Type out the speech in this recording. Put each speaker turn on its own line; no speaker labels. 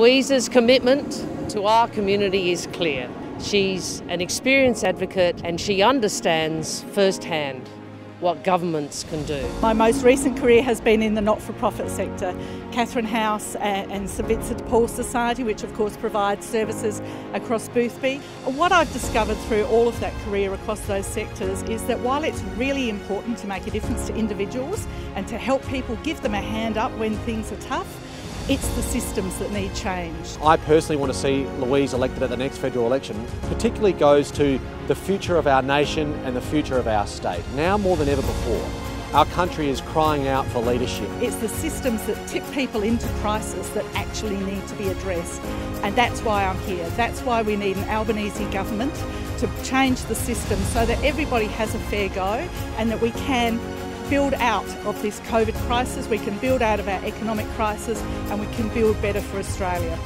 Louise's commitment to our community is clear. She's an experienced advocate and she understands firsthand what governments can do.
My most recent career has been in the not-for-profit sector, Catherine House and Vincent de Paul Society, which of course provides services across Boothby. What I've discovered through all of that career across those sectors is that while it's really important to make a difference to individuals and to help people give them a hand up when things are tough, it's the systems that need change.
I personally want to see Louise elected at the next federal election, particularly goes to the future of our nation and the future of our state. Now more than ever before, our country is crying out for leadership.
It's the systems that tip people into crisis that actually need to be addressed. And that's why I'm here. That's why we need an Albanese government to change the system so that everybody has a fair go and that we can build out of this COVID crisis, we can build out of our economic crisis, and we can build better for Australia.